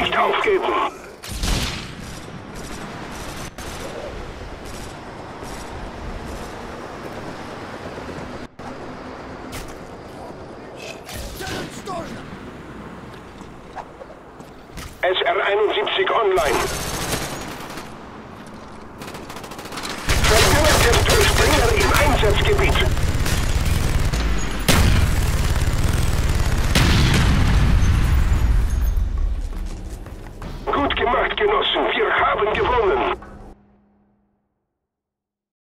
nicht aufgeben. SR-71 online. Verstärktes Durchbringer im Einsatzgebiet. genossen, wir haben gewonnen!